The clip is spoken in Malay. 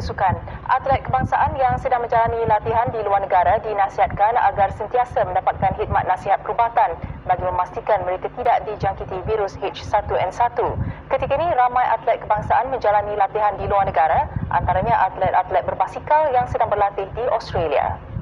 sukan. Atlet kebangsaan yang sedang menjalani latihan di luar negara dinasihatkan agar sentiasa mendapatkan khidmat nasihat perubatan bagi memastikan mereka tidak dijangkiti virus H1N1. Ketika ini, ramai atlet kebangsaan menjalani latihan di luar negara, antaranya atlet-atlet berbasikal yang sedang berlatih di Australia.